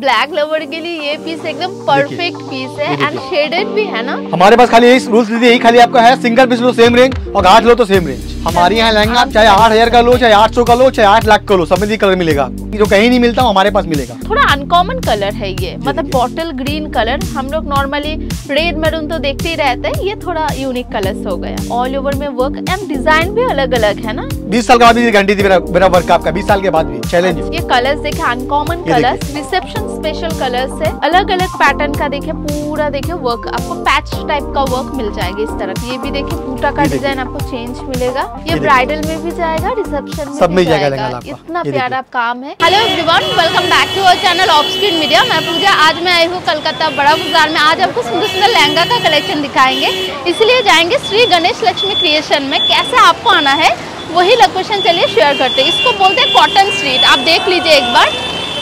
Black lover के लिए ये पीस एकदम परफेक्ट पीस है एंड शेडेड भी है ना? हमारे पास खाली यही रूल्स यही खाली आपका है सिंगल पीस लो सेम रेंज और आठ लो तो सेम रेंज हमारे यहाँ लहंगा आप चाहे आठ हज़ार का लो चाहे आठ सौ का लो चाहे आठ लाख का लो में कलर मिलेगा। जो कहीं नहीं मिलता हमारे पास मिलेगा। थोड़ा अनकॉमन कलर है ये। मतलब बॉटल ग्रीन कलर हम लोग नॉर्मली रेड मैरून तो देखते ही रहते हैं ये थोड़ा यूनिक कलर्स हो गया। ऑल ओवर में वर्क एंड डिज़ाइन भी अलग अलग है ना? बीस साल के बाद भी गारंटी थी मेरा वर्क आपका बीस साल के बाद भी चैलेंज ये कलर्स देखे अनकॉमन ये कलर्स रिसेप्शन स्पेशल कलर्स है। अलग अलग पैटर्न का देखे पूरा देखे वर्क आपको पैच टाइप का वर्क मिल जाएगा इस तरफ़। ये भी देखे बूटा का डिज़ाइन आपको चेंज मिलेगा। ये ब्राइडल में भी जाएगा रिसेप्शन में सब भी में जाएगा जाएगा। इतना प्यारा काम है। Hello everyone welcome back to our channel off screen media मैं पूजा आज मैं आई हूँ कलकत्ता बड़ा बाज़ार में। आज आपको सुंदर सुंदर लहंगा का कलेक्शन दिखाएँगे। इसलिए जाएँगे श्री गणेश लक्ष्मी क्रिएशन में। कैसे आपको आना है वही लोकेशन चलिए शेयर करते हैं। इसको बोलते हैं कॉटन स्ट्रीट आप देख लीजिए एक बार।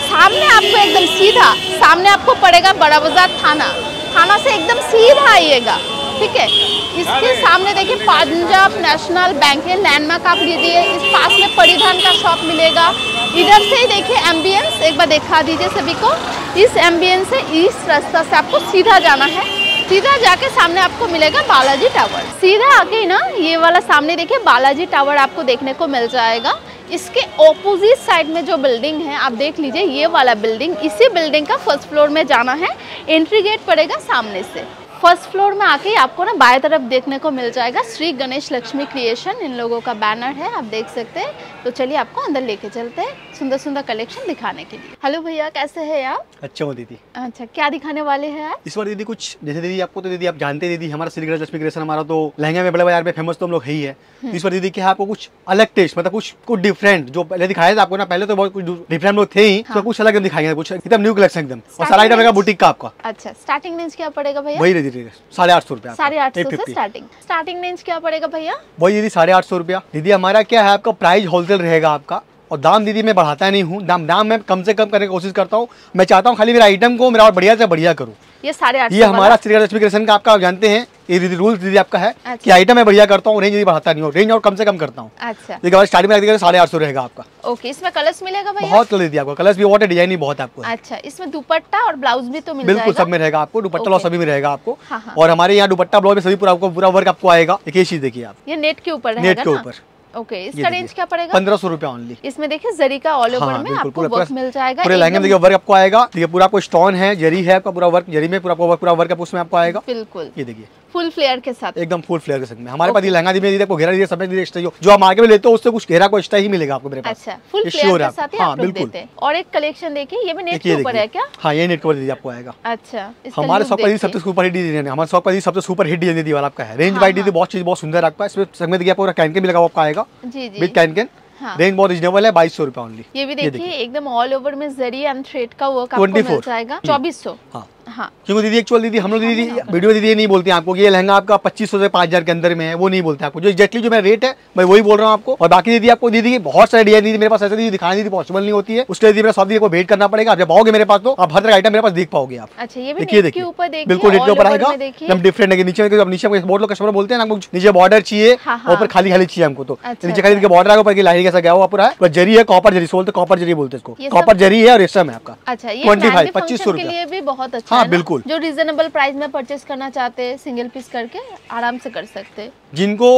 सामने आपको एकदम सीधा सामने आपको पड़ेगा बड़ा बाज़ार थाना। थाना से एकदम सीधा आइएगा। ठीक है? इसके सामने देखिए, पंजाब नेशनल बैंक है लैंडमार्क आप लीजिए इस पास में परिधान का शॉप मिलेगा। इधर से ही देखिए एम्बियंस एक बार दिखा दीजिए सभी को। इस एम्बियंस से, इस रास्ता से आपको सीधा जाना है। सीधा जाके सामने आपको मिलेगा बालाजी टावर सीधा आके ना, ये वाला सामने देखिए, बालाजी टावर आपको देखने को मिल जाएगा। इसके ऑपोजिट साइड में जो बिल्डिंग है, आप देख लीजिए, ये वाला बिल्डिंग इसी बिल्डिंग का फ़र्स्ट फ्लोर में जाना है। एंट्री गेट पड़ेगा सामने से। फ़र्स्ट फ्लोर में आके आपको ना बाएँ तरफ़ देखने को मिल जाएगा। श्री गणेश लक्ष्मी क्रिएशन इन लोगों का बैनर है, आप देख सकते हैं। तो चलिए आपको अंदर लेके चलते हैं। सुंदर सुंदर कलेक्शन दिखाने के लिए। हेलो भैया कैसे हैं आप? अच्छा हो दीदी। अच्छा क्या दिखाने वाले हैं आप? इस बार दीदी कुछ जैसे दीदी आपको तो दीदी आप जानते दीदी हमारा श्री गणेश लक्ष्मी क्रिएशन हमारा तो लहंगे में बड़े बाज़ार में फ़ेमस तो हम लोग ही है तो इस बार दीदी क्या आपको कुछ अलग टेस्ट मतलब कुछ कुछ डिफरेंट जो पहले दिखाया था आपको ना पहले तो बहुत कुछ डिफरेंट लोग थे ही हाँ। तो कुछ अलग दिखाएँगे कुछ एकदम न्यू कलेक्शन एकदम। और सारा आइटम रहेगा बुटीक का आपका। अच्छा स्टार्टिंग रेंज क्या पड़ेगा भैया? वही दीदी साढ़े आठ सौ रुपया साढ़े आठ सौ स्टार्टिंग स्टार्टिंग रेंज क्या पड़ेगा भैया? वही दीदी साढ़े आठ सौ रुपया। दीदी हमारा क्या है आपका प्राइस होलसेल रहेगा आपका। और दाम दीदी मैं बढ़ाता नहीं हूँ। दाम दाम मैं कम से कम करने की कोशिश करता हूँ। मैं चाहता हूँ खाली मेरा आइटम को मेरा और बढ़िया से बढ़िया करूँ। ये साढ़े आठ ये हमारा श्री लक्ष्मी का आपका आप जानते हैं। ये दीदी रूल दीदी आपका है अच्छा। कि आइटम मैं बढ़िया करता हूँ रेंज दीदी बढ़ाता नहीं हूँ। रेंज और कम से कम करता हूँ। अच्छा। देखिए स्टार्टिंग में साढ़े आठ सौ रहेगा आपका। ओके इसमें कलर्स मिलेगा भैया? बहुत कलर दीदी आपको। कलर्स भी बहुत डिज़ाइन बहुत आपको। अच्छा इसमें दुपट्टा और ब्लाउज भी तो मिल बिल्कुल सब में रहेगा आपको। दुपट्टा Okay. सभी में रहेगा आपको। हाँ, हाँ। और हमारे यहाँ दुपट्टा ब्लाउज में सभी पूरा आपको पूरा वर्क आपको आएगा। एक ही चीज़ देखिए आप। ये नेट के ऊपर नेट के ऊपर। ओके ये इसका रेंज क्या पड़ेगा? पंद्रह सौ रुपया ओनली इसमें देखिए जरी का ऑल ओवर में आपको वर्क मिल जाएगा पूरे लहंगे में देखिए वर्क आपको आएगा। देखिए पूरा आपको स्टोन है जरी है आपका पूरा वर्क जरी में पूरा पूरा पूरा वर्क उसमें आपको आएगा। बिल्कुल। ये देखिए। फुल फ्लेयर के साथ। एकदम फुल फ्लेयर के संग में। हमारे पास ये लहंगा दी घेरा दीजिए दीजिए एक्स्ट्रा जो आप मार्केट में लेते हो उससे कुछ घेरा को एक्स्ट्रा ही मिलेगा आपको मेरे पास। अच्छा फुल फ्लेयर के साथ हाँ, बिल्कुल। और एक कलेक्शन देखिए ये भी नेट के ऊपर है क्या? हाँ ये नेट कवर दीदी आपको आएगा। अच्छा हमारे शॉप पर सबसे सुपर हिट डिज़ाइन है। हमारे शॉप पर सबसे सुपर हिट डिज़ाइन दीदी वाला आपका है। रेंज हाँ, वाइड दीदी हाँ। बहुत चीज़ बहुत सुंदर आपका। इसमें संग में देखिए पूरा कैन के भी लगा हुआ आपका आएगा। जी जी। विद कैन कैन हाँ। रेंज बहुत रिजनेबल है बाईस सौ रुपया ओनली ये भी देखिए एकदम ऑल ओवर में ज़रिए एंड थ्रेड का वर्क आपको मिल जाएगा। चौबीस सौ। हाँ। हाँ। क्योंकि दीदी एक्चुअल दीदी हम लोग दीदी वीडियो दीदी ये नहीं बोलते हैं आपको कि ये लहंगा आपका पच्चीस सौ से पाँच हज़ार के अंदर में है वो नहीं बोलते आपको। जो एक्जैक्टली जो मेरा रेट है मैं वही बोल रहा हूँ आपको। और बाकी दीदी आपको दीदी बहुत सारे डिज़ाइन दीदी मेरे पास ऐसे दीदी दिखाने दीदी पॉसिबल नहीं होती है। उसके लिए दीदी मेरा सब दीदी को वेट करना पड़ेगा। आप जब आओगे मेरे पास तो आप हर आइटम मेरे पास देख पाओगे आप। अच्छा ये देखिए देखिए। बिल्कुल रेट के ऊपर आएगा। एकदम डिफरेंट है नीचे नीचे में बहुत लोग कस्टमर बोलते हैं ना नीचे बॉर्डर चाहिए हाँ, ऊपर हाँ। खाली खाली चाहिए हमको तो। अच्छा, नीचे खाली बॉर्डर आएगा ऊपर की लाइन कैसा गया हुआ पूरा है। जरी है कॉपर जरी बोलते कॉपर जरी बोलते हैं इसको। कॉपर जरी है और रेशम है आपका। अच्छा ये 25, फैमिली 25 सौ रुपया। बहुत अच्छा हाँ, बिल्कुल। जो रिजनेबल प्राइस में परचेस करना चाहते हैं सिंगल पीस करके आराम से कर सकते हैं जिनको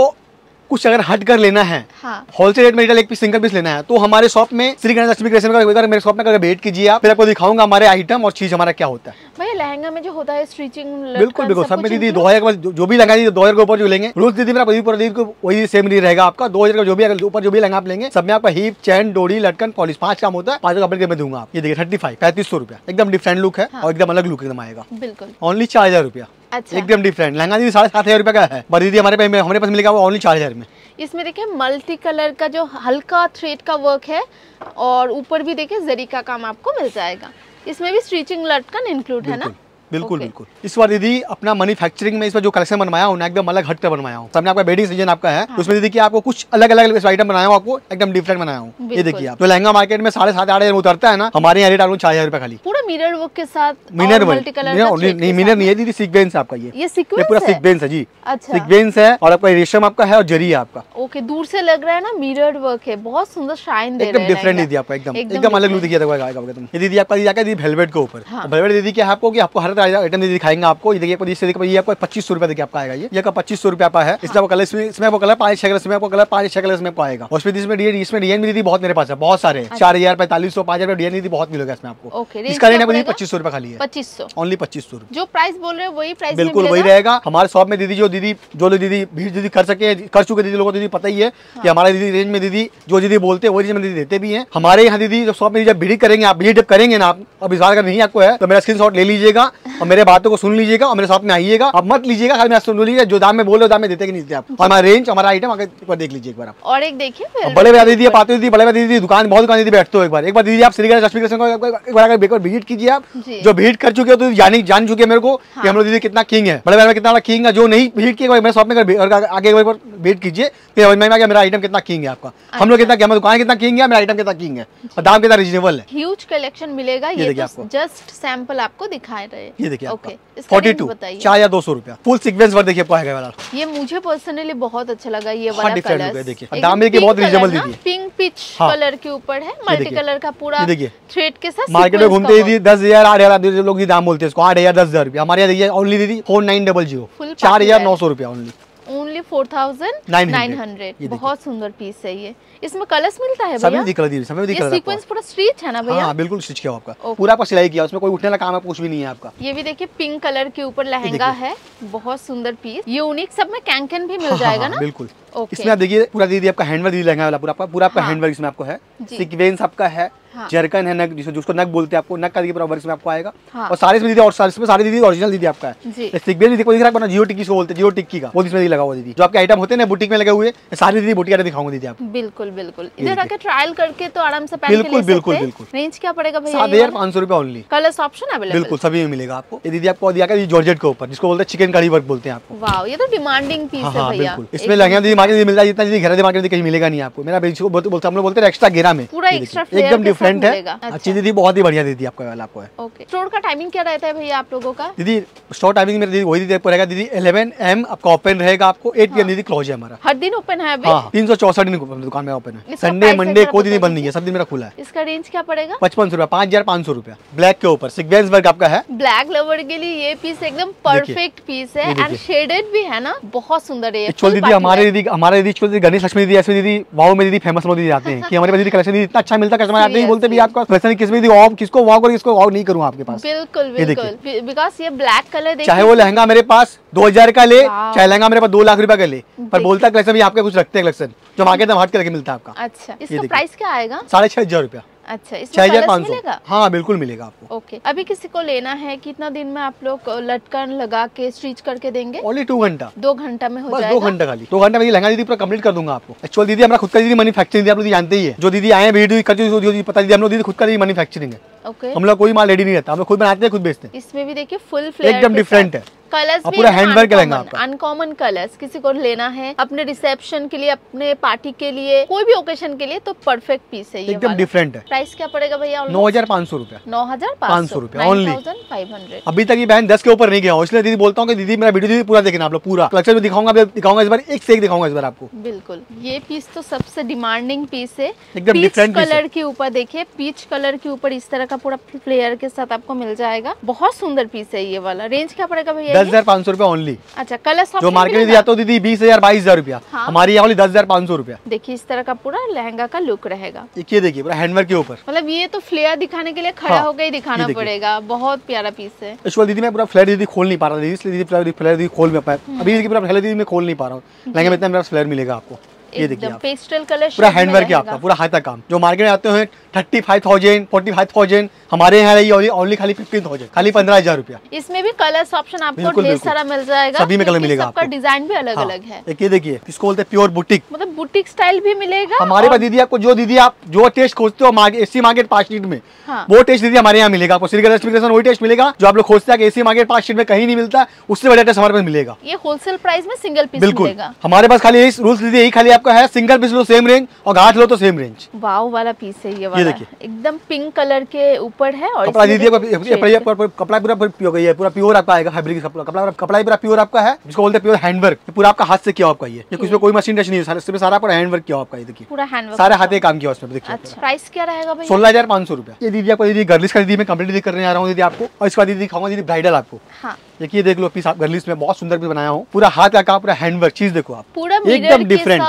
कुछ अगर हट कर लेना है हाँ। होलसेल रेट में रिटेल एक पीस सिंगल पीस लेना है तो हमारे शॉप में श्री गणेश लक्ष्मी क्रिएशन का मेरे शॉप में अगर वेट कीजिए आप फिर आपको दिखाऊँगा हमारे आइटम और चीज़ हमारा क्या होता है। भैया लहंगा में जो होता है स्टिचिंग बिल्कुल बिल्कुल सब में दीदी दो हज़ार जो- भी लगा दीदी दो हज़ार के ऊपर जो लेंगे रूल्स दीदी मेरा पूरा दीदी को वही सेम नहीं रहेगा आपका दो हज़ार का जो भी अगर ऊपर जो भी लहंगा आप लेंगे सब में आपका हीप चैन डोरी लटकन पॉलिश पाँच काम होता है पाँच कपड़े के मैं दूँगा आप ये देखिए थर्टी फाइव पैंतीस सौ रुपया एकदम डिफरेंट लुक है हाँ। और एकदम अलग लुक एकदम आएगा। बिल्कुल। ओनली चार हज़ार रुपया। अच्छा। एकदम डिफरेंट लहंगा दीदी साढ़े सात हज़ार रुपया का है। पर दीदी हमारे पास हमारे पास मिलेगा वो ओनली चार हज़ार में। इसमें देखिए मल्टी कलर का जो हल्का थ्रेड का वर्क है और ऊपर भी देखिए जरी का काम आपको मिल जाएगा। इसमें भी स्टिचिंग लटकन इंक्लूड है ना? बिल्कुल Okay. बिल्कुल। इस बार दीदी अपना मैन्युफैक्चरिंग में इस बार जो कलेक्शन बनवाया हूँ ना एकदम अलग हट कर बनवाया हूँ। सामने आपका वेडिंग सीज़न आपका है हाँ। तो उसमें दीदी कि आपको कुछ अलग अलग आइटम बनाया हूँ आपको एकदम डिफरेंट बनाया हूँ। ये देखिए आप जो लहंगा मार्केट में साढ़े सात आठ हज़ार उतरता है ना हमारे यहाँ रेट आपको चार हज़ार रुपए खाली। पूरा मिरर वर्क के साथ मिनर नहीं मिनर नहीं है दीदी सीक्वेंस आपका ये। पूरा है? सीक्वेंस है जी। अच्छा। सीक्वेंस है और आपका रेशम आपका है और जरी है आपका। ओके दूर से लग रहा है ना मिरर वर्क है। बहुत सुंदर शाइन दे एकदम डिफरेंट दीदी आपका एकदम। एकदम अलग लुक देखो दीदी आपका दीदी वेलवेट के ऊपर। हाँ। वेलवेट दीदी क्या आपको आपको हर तरह आइटम दिखाएँगे आपको। ये देखिए आपको इससे देखिए ये आपको पच्चीस सौ रुपए देखिए आपका आएगा। ये ये का पच्चीस सौ रुपए आपका है। इसमें आपको कलर इसमें आपको कलर पाँच छह कलर इसमें आपको कलर पाँच छह कलर इसमें आपको आएगा। और इसमें इसमें डिज़ाइन डिज़ाइन भी दीदी बहुत मेरे पास है बहुत सारे। अच्छा। चार हज़ार पैंतालीस सौ पाँच हज़ार डिज़ाइन दीदी बहुत मिलेगा इसमें आपको। इसका रेट है पच्चीस सौ रुपए खाली है। पच्चीस सौ। ओनली पच्चीस सौ जो प्राइस बोल रहे हो वही प्राइस बिल्कुल वही रहेगा। हमारे शॉप में दीदी जो दीदी जो लोग दीदी भीड़ दीदी कर सके कर चुके दीदी लोगों को दीदी पता ही है कि हमारे दीदी रेंज में दीदी जो दीदी बोलते हैं वही चीज़ में दीदी देते भी है। हमारे यहाँ दीदी जब शॉप में जब भीड़ करेंगे आप भीड़ जब करेंगे ना आप अब विश्वास अगर नहीं आपको है तो मेरा स्क्रीन ले लीजिएगा। और मेरे बातों को सुन लीजिएगा और मेरे शॉप में आइएगा। आप मत लीजिएगा खाली सुन लीजिएगा। जो दाम में बोले दाम में देते कि नहीं देते आप। और हमारा रेंज हमारा आइटम बार देख लीजिए एक बार आप। और एक देखिए बड़े बड़े दीदी हो दीदी बड़े बड़े दीदी दुकान बहुत दुकान दीदी बैठते हो एक बार। एक बार दीदी आप श्रीगढ़ लक्ष्मी एक बार अगर एक बार विज़िट कीजिए आप। जो। भीड़ कर चुके हो तो जानी जान चुके हैं मेरे को कि हम लोग दीदी कितना किंग है। बड़े में कितना बड़ा किंग है। जो नहीं भीड़ किए मेरे शॉप में आगे एक बार वेट कीजिए फिर समझ में आएगा मेरा आइटम कितना किंग है आपका। हम लोग कितना हमारी दुकान कितना किंग है मेरा आइटम कितना किंग है। और दाम कितना रीजनेबल है। ह्यूज कलेक्शन मिलेगा ये तो। जस्ट सैंपल आपको दिखाए रहे। ये देखिए ओके फोर्टी टू चार या दो सौ रुपया। फुल सिक्वेंस वर्क देखिए आपको वाला। ये मुझे पर्सनली बहुत अच्छा लगा ये वाला कलर देखिए। दाम देखिए बहुत रिजनेबल दीजिए। Pink pitch. कलर के ऊपर है मल्टी कलर का पूरा देखिए। थ्रेड के साथ मार्केट में घूमते ही दस हज़ार आठ हज़ार लोग दाम बोलते हैं इसको। आठ हज़ार दस हज़ार रुपया। हमारे यहाँ देखिए ओनली दीदी फोर नाइन डबल ज़ीरो चार हज़ार नौ सौ रुपया only only four thousand 900 nine hundred. बहुत सुंदर पीस है ये। इसमें कलर्स मिलता है भैया? सीक्वेंस पूरा स्ट्रीच है ना भैया? हाँ बिल्कुल स्टिच किया आपका। पूरा आपका सिलाई किया उसमें कोई उठने का काम है कुछ भी नहीं है आपका। ये भी देखिए पिंक कलर के ऊपर लहंगा है। बहुत सुंदर पीस यूनिक सब में कैंकन भी मिल हाँ, जाएगा हाँ, ना बिल्कुल। ओके इसमें आप देखिए पूरा दीदी आपका हैंडवर्क दीदी लहंगा वाला पूरा आपका पूरा आपका हाँ। हैंडवर्क इसमें आपको है। सीक्वेंस आपका है। हाँ। जरकन है नग जिसको जिसको नग बोलते हैं आपको नग का देखिए पूरा वर्क इसमें आपको आएगा। हाँ। और सारे इसमें दीदी और सारे इसमें सारे दीदी ओरिजिनल दीदी आपका है। जी। सीक्वेंस दीदी को दिख रहा है जियो टिक्की को बोलते हैं जियो टिक्की का। वो इसमें दीदी लगा हुआ दीदी। जो आपके आइटम होते हैं ना बुटीक में लगे हुए सारी दीदी बुटीक दिखाऊँगा दीदी आपको। बिल्कुल बिल्कुल। इधर आके ट्रायल करके तो आराम से पहन के बिल्कुल, बिल्कुल, बिल्कुल। रेंज क्या पड़ेगा भैया सात हज़ार पाँच सौ रुपया ओनली कलर्स ऑप्शन अवेलेबल बिल्कुल सभी में मिलेगा आपको। ये दीदी आपको दिया जॉर्जेट के ऊपर जिसको बोलते हैं चिकन कड़ी वर्क बोलते हैं आपको। वाओ ये तो डिमांडिंग पीस हाँ है हाँ भैया। बिल्कुल। इसमें लगे दीदी मार्केट में मिलता है जितना दीदी घर मार्केट में कहीं मिलेगा नहीं आपको। मेरा बोलते हम लोग बोलते हैं एक्स्ट्रा घेरा में। पूरा एकदम साथ डिफरेंट है। अच्छी अच्छा। दीदी बहुत ही बढ़िया दीदी आपका वाला आपको है। ओके। स्टोर का टाइमिंग क्या रहता है भैया आप लोगों का? दीदी स्टॉक टाइमिंग मेरे दीदी वही दीदी आपको रहेगा। दीदी 11 एम आपका ओपन रहेगा आपको 8 पीएम दीदी क्लोज है हमारा। हर दिन ओपन है हाँ तीन सौ चौसठ दिन दुकान में ओपन है। संडे मंडे कोई दिन बंद नहीं है सब दिन मेरा खुला है। इसका रेंज क्या पड़ेगा? पचपन सौ रुपया पाँच हज़ार पाँच सौ रुपया ब्लैक के ऊपर। सिक्वेंस वर्क आपका है? ब्लैक लवर के लिए ये पीस एकदम परफेक्ट पीस है। एंड शेडेड भी है ना? बहुत सुंदर है full दीदी हमारे दीदी हमारे दीदी दीदी गणेश लक्ष्मी दीदी ऐसे दीदी वाओ में दीदी फ़ेमस लोग दीदी आते हैं। कि हमारे पास दीदी कलेक्शन दीदी इतना अच्छा मिलता है कस्टमर आते ही बोलते भी आपका कलेक्शन किस भी ऑफ़ किसको वॉक करो किसको वॉक नहीं करूँ आपके पास। बिल्कुल बिल्कुल। बिकॉज़ ये ब्लैक कलर चाहे वो लहंगा मेरे पास दो हज़ार का ले चाहे लहंगा मेरे पास दो लाख रुपए का ले पर बोलता कलेक्शन भी आपके कुछ रखते हैं कलेक्शन जो मार्केट में हट करके मिलता है आपका। अच्छा इसका प्राइस क्या आएगा? साढ़े छह हज़ार रुपया। अच्छा छह इसमें हज़ार पाँच सौ। हाँ बिल्कुल मिलेगा आपको। ओके अभी किसी को लेना है कितना दिन में आप लोग लटकन लगा के स्टिच करके देंगे? ओनली टू घंटा। दो घंटा में हो बस दो घंटा खाली। दो घंटा में लहंगा दीदी पूरा कंप्लीट कर दूँगा आपको। एक्चुअल दीदी हमारा खुद का दीदी मैन्युफैक्चरिंग आप लोग जानते ही है। जो दीदी आए वीडियो करते हैं, जो दीदी पता दीदी हम लोग दीदी खुद का दीदी मैन्युफैक्चरिंग है। ओके हम लोग कोई माल रेडी नहीं रहता हम लोग खुद बनाते हैं खुद बेचते हैं। इसमें भी देखिए फुल फ्लेयर एकदम different है। कलर्स भी पूरा handwork का लहंगा अनकॉमन कलर्स किसी को लेना है अपने रिसेप्शन के लिए अपने पार्टी के लिए कोई भी ओकेशन के लिए तो परफेक्ट पीस है एकदम डिफरेंट है। प्राइस क्या पड़ेगा भैया नौ हज़ार पाँच सौ रुपया। नौ हज़ार 500 रुपया, only। Five hundred. अभी तक ये बहन दस के ऊपर नहीं गया इसलिए दीदी बोलता हूँ कि दीदी मेरा वीडियो दीदी पूरा देखना आप लोग पूरा। कलेक्शन में दिखाऊँगा दिखाऊँगा इस बार एक से एक दिखाऊँगा इस बार आपको। बिल्कुल ये पीस तो सबसे डिमांडिंग पीस है। एकदम डिफरेंट कलर के ऊपर देखिए पीच कलर के ऊपर इस तरह का पूरा फ्लेयर के साथ आपको मिल जाएगा। बहुत सुंदर पीस है ये वाला। रेंज क्या पड़ेगा भैया? दस हज़ार पाँच सौ रुपया ओनली अच्छा कलर जो मार्केट में दिया तो दीदी बीस हज़ार बाईस हज़ार रुपया। हाँ। हमारी यहाँ दस हज़ार पाँच सौ रुपया। देखिए इस तरह का पूरा लहंगा का लुक रहेगा। ये देखिए पूरा हैंडवर्क के ऊपर। मतलब ये तो फ्लेयर दिखाने के लिए खड़ा हाँ, होकर ही दिखाना पड़ेगा। बहुत प्यारा पीस है। एक्चुअल दीदी मैं पूरा फ्लैट दीदी खोल नहीं पा रहा दीदी इसलिए दीदी फ्लैट दीदी खोल में पाया हम्म। अभी पूरा फ्लैट दीदी मैं खोल नहीं पा रहा हूँ। लहंगे में इतना मेरा फ्लैट मिलेगा आपको। ये देखिए पेस्टल कलर पूरा हैंडवर्क है आपका पूरा हाथ का काम। जो मार्केट में आते हैं thirty five thousand forty five thousand हमारे यहाँ रही ओनली खाली फिफ्टीन थाउज़ेंड खाली पंद्रह हज़ार रुपया। इसमें भी कलर्स ऑप्शन आपको बिल्कुल, ढेर बिल्कुल। सारा मिल जाएगा। सभी में कलर मिलेगा आपको। डिज़ाइन भी अलग हाँ, अलग है देखिए देखिए इसको बोलते हैं प्योर बुटीक मतलब बुटीक स्टाइल भी मिलेगा हमारे पास दीदी आपको जो दीदी आप जो टेस्ट खोजते हो एसी मार्केट पार्क स्ट्रीट में हाँ। वो टेस्ट दीदी हमारे यहाँ मिलेगा आपको। श्रीगढ़ वही टेस्ट मिलेगा जो आप लोग खोजते हैं एसी मार्केट पार्क स्ट्रीट में कहीं नहीं मिलता उससे बढ़िया टेस्ट हमारे पास मिलेगा। ये होलसेल प्राइस में सिंगल पीस बिल्कुल। हमारे पास खाली रूल्स दीदी यही खाली आपका है सिंगल पीस लो सेम रेंज और गांठ लो तो सेम रेंज वाव वाला पीस है ये देखिए। एकदम पिंक कलर के ऊपर है और कपड़ा दीदी है। कपड़ा पूरा प्योर ये पूरा प्योर आपका आएगा फैब्रिक कपड़ा। कपड़ा कपड़ा पूरा प्योर आपका है जिसको बोलते हैं प्योर हैंडवर्क पूरा आपका हाथ से किया आपका ये। कुछ में कोई मशीन टच नहीं है सारा सारा पूरा हैंडवर्क किया आपका ये देखिए। पूरा हैंडवर्क सारे हाथे काम किया इसमें देखिए। अच्छा प्राइस क्या रहेगा भैया? सोलह हज़ार पाँच सौ रुपया। ये दीदी आपको दीदी गर्लिश का दीदी मैं कंप्लीट करने आ रहा हूँ दीदी आपको और इसके दीदी दिखाऊँगा दीदी ब्राइडल आपको। हाँ। देखिए देख लो पीस आप गर्लिश में बहुत सुंदर पीस बनाया हूँ। पूरा हाथ का काम पूरा हैंडवर्क चीज़ देखो आप। पूरा एकदम डिफरेंट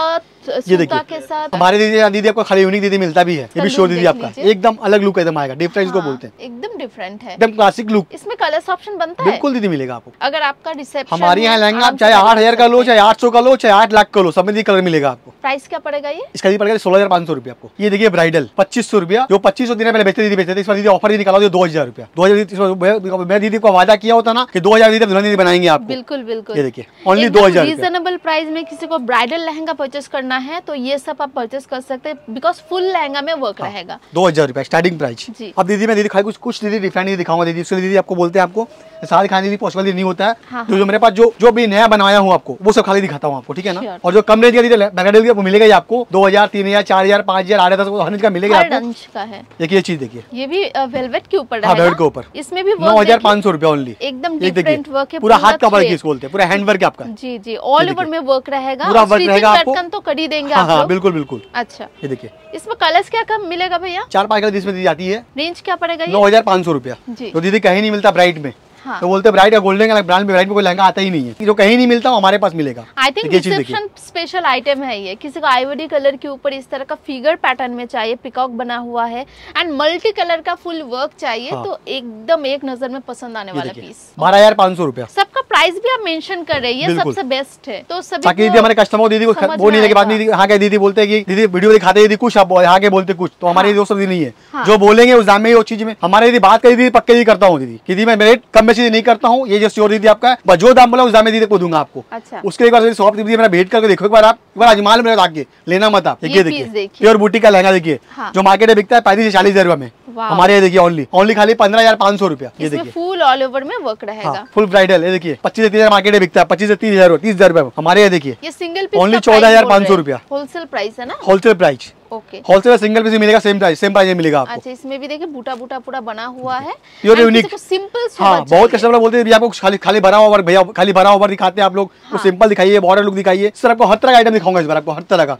ये देखिए हमारे दीदी दीदी आपको खाली यूनिक दीदी मिलता भी है। ये भी शो दीदी आपका। एकदम अलग लुक एकदम आएगा। डिप इसको हाँ, बोलते हैं। एकदम डिफरेंट है। एकदम क्लासिक लुक इसमें कलर्स ऑप्शन बनता है? बिल्कुल दीदी मिलेगा आपको। अगर आपका रिसेप्शन हमारे यहाँ लहंगा आप चाहे आठ हज़ार का लो चाहे आठ सौ का लो चाहे आठ लाख का लो सब में कलर मिलेगा आपको। प्राइस क्या पड़ेगा ये? इसका दीदी पड़ेगा सोलह हज़ार पाँच सौ रुपया आपको। ये देखिए ब्राइडल पच्चीस सौ रुपया। जो पच्चीस सौ दिन पहले बेचते दीदी बेचते थे इस बार दीदी ऑफ़र ही निकाला दो हज़ार रुपया। दो हज़ार मैं दीदी को वादा किया होता ना कि दो हज़ार दीदी दुल्हन दीदी बनाएँगे आप बिल्कुल बिल्कुल। ये देखिए ओनली दो हज़ार रीजनेबल प्राइस में किसी को ब्राइडल लहंगा परचेस करना है तो ये सब आप परचेस कर सकते हैं बिकॉज़ फुल लहंगा में वर्क रहेगा। दो हज़ार रुपया स्टार्टिंग प्राइस अब दीदी मैं दीदी खाली कुछ कुछ दीदी डिफरेंट दीदी दिखाऊँगा दीदी उसके दीदी आपको बोलते हैं आपको सारे खाने दीदी पॉसिबल नहीं होता है। हाँ, तो जो मेरे पास जो जो भी नया बनाया हूँ आपको वो सब खाली दिखाता हूँ आपको ठीक है ना? और जो कम रेंज का दीदी ब्राइडल वो मिलेगा ही आपको दो हज़ार तीन हज़ार चार हज़ार पाँच हज़ार आठ हज़ार हर रेंज का मिलेगा आपको। है। देखिए ये चीज़ देखिए। ये भी वेलवेट के ऊपर हाँ के ऊपर। इसमें भी नौ हज़ार पाँच सौ रुपया ओनली एकदम वर्क है पूरा हाथ का वर्क इसको बोलते हैं पूरा हैंड वर्क आपका। जी जी ऑल ओवर में वर्क रहेगा। पूरा वर्क रहेगा आपको। तो कड़ी देंगे हाँ हाँ बिल्कुल बिल्कुल। अच्छा। ये देखिए। इसमें कलर्स क्या कम मिलेगा भैया? चार पाँच कलर इसमें दी जाती है। रेंज क्या पड़ेगा नौ हज़ार पाँच सौ रुपया। जी। तो दीदी कहीं नहीं मिलता ब्राइट में। हाँ। तो बोलते ब्राइट का गोल्डन का ब्रांड में ब्राइट में कोई लहंगा आता ही नहीं है। जो कहीं नहीं मिलता हमारे पास मिलेगा। I think reception special item है ये। किसी को आईवरी कलर के ऊपर इस तरह का फिगर पैटर्न में चाहिए पिकॉक बना हुआ है एंड मल्टी कलर का फुल वर्क चाहिए हाँ। तो एकदम एक नज़र में पसंद आने वाला पीस बारह हज़ार पाँच सौ रूपया। सबका प्राइस भी आप मेंशन कर रहे हैं ये सबसे बेस्ट है। तो सभी ताकि दीदी हमारे कस्टमर दीदी को वो नहीं बाद में दीदी हाँ क्या दीदी बोलते हैं कि दीदी वीडियो दिखाते हैं दीदी कुछ आप यहाँ के बोलते कुछ तो हमारे दोस्त दीदी नहीं है। हाँ। जो बोलेंगे उस दाम में ही उस चीज़ में। हमारे दीदी बात करी दीदी पक्के दीदी करता हूँ दीदी कि दीदी मैं रेट कम बेसी नहीं करता हूँ ये जो श्योर दीदी आपका है। जो दाम बोला उस दाम में दीदी को दूँगा आपको। अच्छा। उसके एक बार शॉप दीदी मेरा भेंट करके देखो एक बार आप एक बार अजमाल मेरे आगे लेना मत आप। देखिए देखिए। प्योर बूटी का लहंगा देखिए। हाँ। जो मार्केट में बिकता है पैंतीस से चालीस हज़ार रुपये में। हमारे ये देखिए ओनली ओनली खाली पंद्रह हज़ार पाँच सौ रुपया। ये देखिए। फुल ऑल ओवर में वर्क रहेगा। हाँ फुल ब्राइडल ये देखिए। पच्चीस से तीस हज़ार मार्केट में बिकता है पच्चीस से तीस हज़ार तीस हज़ार रुपये हमारे यहाँ देखिए। ये सिंगल पीस Only 14,500 रुपया। होलसेल प्राइस है ना? Wholesale price okay wholesale single piece मिलेगा सेम प्राइस सेम प्राइस में मिलेगा आपको। अच्छा इसमें भी देखिए बूटा बूटा पूरा बना हुआ है। Pure And unique। किसी को सिंपल हाँ बहुत कस्टमर बोलते हैं आपको खाली खाली भरा हुआ भैया खाली भरा हुआ दिखाते हैं आप लोग। तो सिंपल दिखाइए बॉर्डर लुक दिखाइए। सर आपको हर तरह का आइटम दिखाऊँगा इस बार आपको हर तरह का।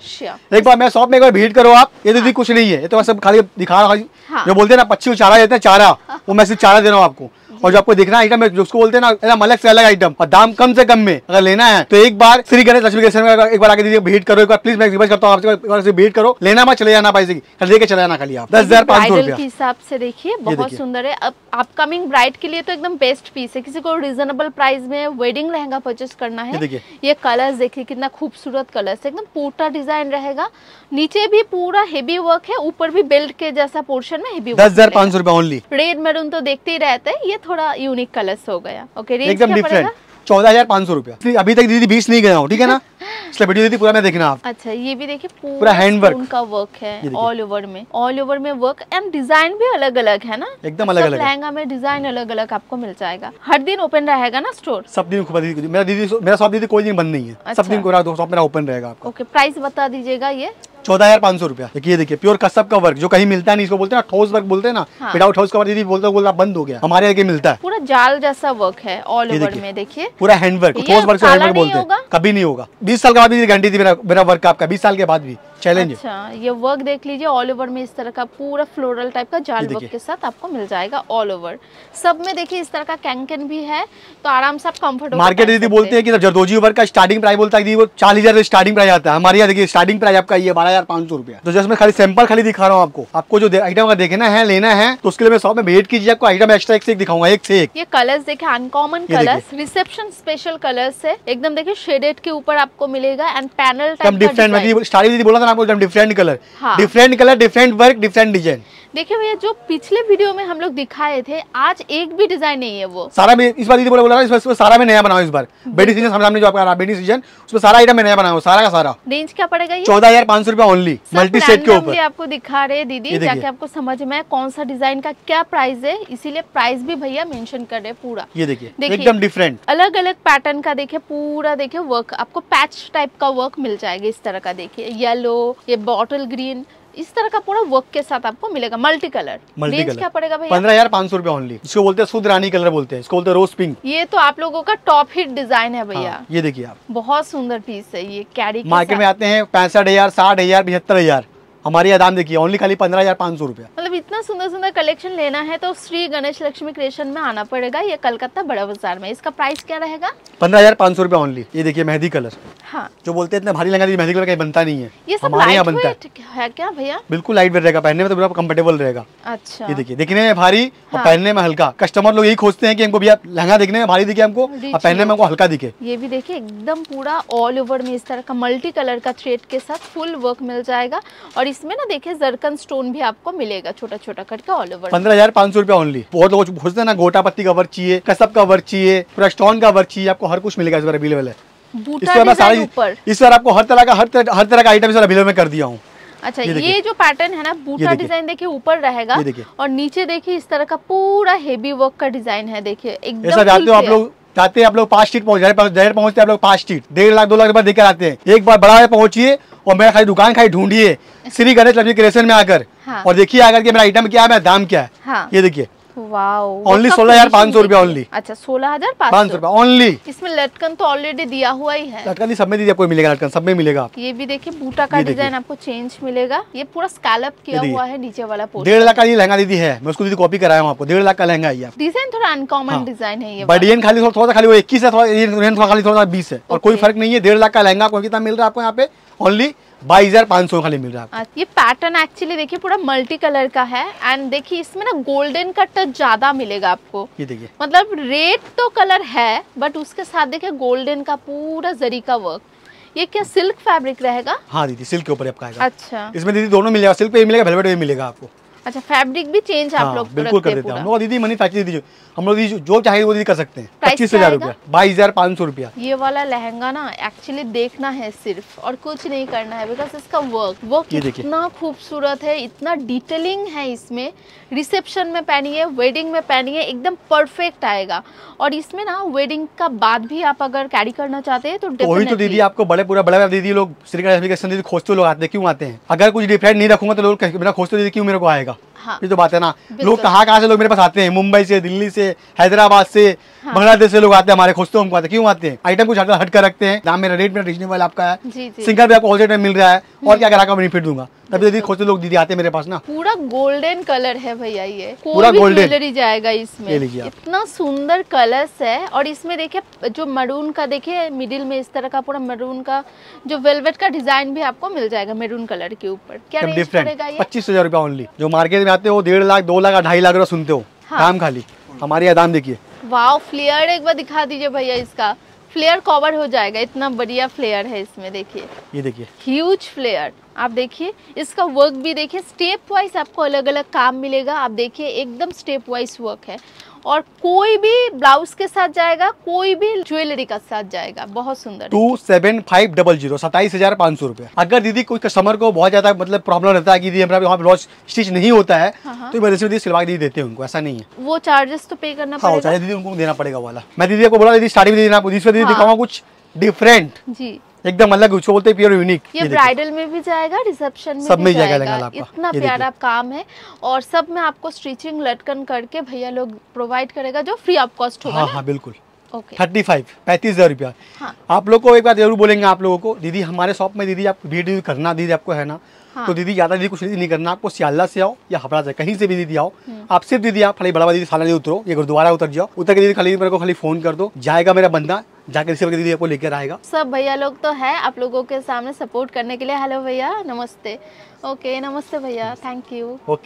एक बार मैं शॉप में एक बार भीड़ करो आप ये दीदी कुछ नहीं है ये तो मैं सब खाली दिखा रहा हूँ। हाँ। जो बोलते हैं ना पच्ची को चारा देते हैं चारा। वो मैं सिर्फ़ चारा दे रहा हूँ आपको। और जो आपको देखना आइटम है जो उसको बोलते हैं ना एकदम अलग से अलग आइटम और दाम कम से कम में अगर लेना है तो एक बार श्री गणेश लक्ष्मी में एक बार आके दीदी भेंट करो एक बार प्लीज़ मैं रिक्वेस्ट करता हूँ आपसे भेंट करो। लेना मत चले जाना पैसे की कल लेके चले जाना खाली आप। दस हज़ार पाँच सौ रुपया। हिसाब से देखिए बहुत सुंदर है। अब अपकमिंग ब्राइड के लिए तो एकदम बेस्ट पीस है। किसी को रिजनेबल प्राइस में वेडिंग लहंगा परचेस करना है। ये कलर्स देखिए कितना खूबसूरत कलर्स है। एकदम पूरा डिज़ाइन रहेगा। नीचे भी पूरा हेवी वर्क है ऊपर भी बेल्ट के जैसा पोर्शन में हेवी दस हज़ार पाँच सौ रुपया ओनली रेड मैरून तो देखते ही रहते हैं। ये थोड़ा यूनिक कलर्स हो गया। ओके एकदम डिफरेंट चौदह हज़ार पाँच सौ रुपया। अभी तक दीदी बीस नहीं गया हूँ ठीक है ना? इसलिए वीडियो दीदी पूरा मैं देखना आप। अच्छा ये भी देखिए पूरा पूरा hand work। उनका वर्क है ऑल ओवर में। ऑल ओवर में वर्क एंड डिज़ाइन भी अलग अलग है ना? एकदम अलग अलग। लहंगा में डिज़ाइन अलग अलग आपको मिल जाएगा। हर दिन ओपन रहेगा ना स्टोर सब दिन मेरा दीदी मेरा शॉप दीदी कोई दिन बंद नहीं है। अच्छा। सब दिन पूरा शॉप मेरा ओपन रहेगा आपका। ओके प्राइस बता दीजिएगा ये। चौदह हज़ार पाँच सौ रुपया। देखिए ये देखिए प्योर कसब का वर्क जो कहीं मिलता है नहीं इसको बोलते हैं ना ठोस वर्क बोलते हैं ना। विदाउट हाउस का वर्क दीदी बोलते बोलता बंद हो गया हमारे यहाँ मिलता है। पूरा जाल जैसा वर्क है ऑल ओवर में देखिए। पूरा हैंड वर्क ठोस वर्क से हैंड वर्क बोलते हैं। कभी नहीं होगा। बीस साल के बाद भी गारंटी थी मेरा वर्क आपका बीस साल के बाद भी। चैलेंज अच्छा ये वर्क देख लीजिए ऑल ओवर में इस तरह का पूरा फ्लोरल टाइप का जाल वर्क के साथ आपको मिल जाएगा ऑल ओवर सब में देखिए इस तरह का कैंकन भी है तो आराम से आप कंफर्टेबल मार्केट दीदी बोलते हैं कि जरदोजी वर्क का स्टार्टिंग प्राइस बोलता है कि वो चालीस हज़ार स्टार्टिंग प्राइस आता है। हमारे यहाँ देखिए स्टार्टिंग प्राइस आपका ये बारह हज़ार पाँच सौ रुपया। तो जैसे मैं खाली सैंपल खाली दिखा रहा हूँ आपको। आपको जो आइटम का देखना है लेना है तो उसके लिए मैं शॉप में वेट कीजिए आपको। आइटम एक्स्ट्रा एक से एक दिखाऊँगा एक से एक। ये कलर्स देखिए uncommon colours reception special colours है। एकदम देखिए शेडेड के ऊपर आपको मिलेगा एंड पैनल एकदम डिफरेंट स्टार्टिंग दीदी बोला आपको different colour. Different colour different work different design देखिए भैया जो पिछले वीडियो में हम लोग दिखाए थे आज एक भी डिज़ाइन नहीं है वो। सारा में इस बार दीदी बोला बोला इस बार सारा मैं नया बनाऊँ इस बार। बेटी सीज़न सामने जो आपका बेटी सीज़न उसमें सारा आइटम मैं नया बनाऊँ सारा का सारा। रेंज क्या पड़ेगा चौदह हज़ार पाँच सौ रुपया ओनली मल्टी सेट के ऊपर। आपको दिखा रहे हैं दीदी। जाके आपको समझ में कौन सा डिज़ाइन का क्या प्राइस है इसीलिए प्राइस भी भैया मेंशन कर रहे पूरा। ये देखिए देखिए। एकदम डिफरेंट अलग अलग पैटर्न का देखिए पूरा देखिए वर्क आपको पैच टाइप का वर्क मिल जाएगा इस तरह का देखिए। येलो ये बॉटल ग्रीन इस तरह का पूरा वर्क के साथ आपको मिलेगा मल्टी कलर मल्टी रेंज क्या पड़ेगा भैया? पंद्रह हज़ार पाँच सौ रुपया ओनली इसको बोलते हैं शुद्ध रानी कलर बोलते हैं। इसको बोलते हैं रोज पिंक ये तो आप लोगों का टॉप हिट डिज़ाइन है भैया। हाँ, ये देखिए आप। बहुत सुंदर पीस है ये कैरी मार्केट में आते हैं पैंसठ हज़ार साठ हज़ार बिहत्तर हज़ार। हमारी ये दाम देखिए ओनली खाली पंद्रह हज़ार पाँच सौ रुपया। मतलब इतना सुंदर सुंदर कलेक्शन लेना है तो श्री गणेश लक्ष्मी क्रिएशन में आना पड़ेगा ये कलकत्ता बड़ा बाज़ार में। इसका प्राइस क्या रहेगा? पंद्रह हज़ार पाँच सौ रुपया ओनली ये देखिए मेहंदी कलर हाँ। जो बोलते हैं इतना भारी लहंगा दीदी मेहंदी कलर कहीं बनता नहीं है। ये सब हमारे यहाँ बनता है। क्या भैया? बिल्कुल लाइट वेट रहेगा पहनने में तो पूरा कम्फर्टेबल रहेगा। अच्छा। ये देखिए देखने में भारी और हाँ। पहनने में हल्का। कस्टमर लोग यही खोजते हैं कि हमको भैया लहंगा दिखने में भारी दिखे हमको और पहनने में हमको हल्का दिखे। ये भी देखिए एकदम पूरा ऑल ओवर में इस तरह का मल्टी कलर का थ्रेड के साथ फुल वर्क मिल जाएगा। और इसमें ना देखिए जरकन स्टोन भी आपको मिलेगा छोटा छोटा करके ऑल ओवर पंद्रह हज़ार पाँच सौ रुपया ओनली बहुत लोग हैं ना गोटा पत्ती का वर्क चाहिए कसब का वर्क चाहिए पूरा स्टोन का वर्क चाहिए आपको हर कुछ मिलेगा इस बार अवेलेबल है। इस बार मैं सारी इस बार आपको हर तरह का हर तरह हर तरह का आइटम इस बार अवेलेबल में कर दिया हूँ। अच्छा ये ये, जो पैटर्न है ना बूटा। डिज़ाइन देखिए ऊपर रहेगा। और नीचे देखिए इस तरह का पूरा हेवी वर्क का डिज़ाइन है देखिए एकदम आप लोग जाते हैं आप लोग पाँच सीट पहुँच पहुँचते हैं आप लोग पाँच सीट। डेढ़ लाख दो लाख रुपए देकर आते हैं। एक बार बड़ा है पहुंचिए और मेरा खाली दुकान खाली ढूंढिए। श्री गणेश लक्ष्मी क्रिएशन में आकर। हाँ। और देखिए आकर के मेरा आइटम क्या है मेरा दाम क्या है। हाँ। ये देखिए। वाओ Only उसका 16,500 finishing रुपया only। अच्छा सोलह हज़ार पाँच पाँच सौ सौ रुपया ओनली इसमें लटकन तो ऑलरेडी दिया हुआ ही है। लटकन सब में दीजिए आपको मिलेगा लटकन सब में मिलेगा। ये भी देखिए बूटा का डिज़ाइन आपको चेंज मिलेगा। ये पूरा स्कैलप किया हुआ है नीचे वाला डेढ़ लाख का ये लहंगा दीदी है। मैं उसको दीदी कॉपी कराया हूँ आपको। डेढ़ लाख का लहंगा है ये डिज़ाइन थोड़ा अनकॉमन हाँ। डिज़ाइन है ये बडियन खाली थोड़ा थोड़ा सा खाली वो इक्कीस है थोड़ा ये रेंज थोड़ा खाली थोड़ा बीस है। और कोई फ़र्क नहीं है। डेढ़ लाख का लहंगा आपको कितना मिल रहा है आपको यहाँ पे? ओनली बाईस हज़ार पाँच सौ खाली मिल रहा है ये पैटर्न एक्चुअली देखिए पूरा मल्टी कलर का है। एंड देखिए इसमें ना गोल्डन का टच ज़्यादा मिलेगा आपको। ये देखिए। मतलब रेड तो कलर है बट उसके साथ देखिए गोल्डन का पूरा जरी का वर्क ये क्या सिल्क फैब्रिक रहेगा? हाँ दीदी सिल्क के ऊपर आपका अच्छा। इसमें दीदी दोनों मिलेगा सिल्क पे मिलेगा वेलवेट पे मिलेगा आपको। अच्छा फैब्रिक भी चेंज आप हाँ लोग बिल्कुल कर देते हैं। हम लोग दीदी मनी फैक्ट्री दीजिए। हम लोग दीदी जो चाहे वो दीदी कर सकते हैं। पच्चीस हज़ार? रुपया बाईस हज़ार पाँच सौ रुपया। ये वाला लहंगा ना एक्चुअली देखना है सिर्फ़ और कुछ नहीं करना है बिकॉज़ इसका वर्क वर्क इतना खूबसूरत है इतना डिटेलिंग है इसमें। रिसेप्शन में पहनिए वेडिंग में पहनिए एकदम परफेक्ट आएगा। और इसमें ना वेडिंग का बाद भी आप अगर कैरी करना चाहते हैं तो तो वही तो दीदी आपको बड़े पूरा बड़े दीदी लोग श्री गणेश एप्लीकेशन दीदी खोजते लोग आते क्यों आते हैं? अगर कुछ डिफरेंट नहीं रखूँगा तो लोग खोजते दीदी क्यों मेरे को आएगा? 감사합니다. हाँ। ये तो बात है ना। लोग कहाँ कहाँ से लोग मेरे पास आते हैं? मुंबई से दिल्ली से हैदराबाद से हाँ। बांग्लादेश से लोग आते हैं हमारे खोजते हमको आते क्यों आते हैं? आइटम कुछ हट कर रखते हैं। दाम मेरा रेट मेरा रीजनेबल आपका है। सिंगल भी आपको होलसेल मिल रहा है। और क्या ग्राहक बेनिफिट दूँगा? तभी दीदी खोजते लोग दीदी आते हैं मेरे पास ना। पूरा गोल्डन कलर है भैया ये। पूरा गोल्डन। ज्वेलरी जाएगा इसमें। इतना सुंदर कलर्स है। और इसमें देखिए जो मरून का देखिए मिडिल में इस तरह का पूरा मरून का जो वेलवेट का डिज़ाइन भी आपको मिल जाएगा मेरून कलर के ऊपर। क्या डिफरेंट पच्चीस हज़ार रूपया ओनली जो मार्केट में आते हो डेढ़ लाख दो लाख ढाई लाख रुपया सुनते हो हाँ। दाम खाली। हमारे यहाँ दाम देखिए। वाओ फ्लेयर एक बार दिखा दीजिए भैया इसका। फ्लेयर कवर हो जाएगा इतना बढ़िया फ्लेयर है इसमें देखिए। ये देखिए। Huge flare. आप देखिए इसका वर्क भी देखिए स्टेप वाइज आपको अलग अलग काम मिलेगा। आप देखिए एकदम स्टेप वाइज वर्क है। और कोई भी ब्लाउज के साथ जाएगा कोई भी ज्वेलरी का साथ जाएगा। बहुत सुंदर two seven five double zero सताईस हज़ार पाँच सौ रुपया। अगर दीदी कोई कस्टमर को बहुत ज़्यादा मतलब प्रॉब्लम रहता है कि दीदी हमारा ब्लाउज स्टिच नहीं होता है हाँ, हाँ। तो वजह से दीदी सिलवा दीदी देते हैं उनको ऐसा नहीं है। वो चार्जेस तो पे करना हाँ पड़ेगा। दीदी उनको देना पड़ेगा वाला। मैं दीदी को बोला दीदी स्टार्टिंग दीदी दीदी हाँ। दिखाऊँगा कुछ डिफरेंट जी। एकदम अलग उसको बोलते हैं प्योर यूनिक ये ब्राइडल में भी जाएगा रिसेप्शन में सब भी में जाएगा जाएगा। इतना प्यारा काम है और सब में आपको स्टिचिंग लटकन करके भैया लोग प्रोवाइड करेगा जो फ्री ऑफ़ कॉस्ट होगा हाँ हाँ बिल्कुल। ओके थर्टी फाइव पैंतीस हज़ार रुपया। हाँ। आप लोग को एक बार ज़रूर बोलेंगे आप लोगों को दीदी हमारे शॉप में दीदी आप वीडियो करना दीदी आपको है ना? हाँ। तो दीदी ज़्यादा दीदी कुछ दीदी नहीं करना आपको सियाला से आओ या हावड़ा से कहीं से भी दीदी आओ। हम्म। आप सिर्फ़ दीदी आप खाली बड़ा दीदी दीदी उतरो ये गुरुद्वारा उतर जाओ उतर के दीदी खाली मेरे को खाली फ़ोन कर दो जाएगा मेरा बंदा जाकर करके दीदी आपको लेकर आएगा। सब भैया लोग तो है आप लोगों के सामने सपोर्ट करने के लिए। हेलो भैया नमस्ते। ओके नमस्ते भैया थैंक यू ओके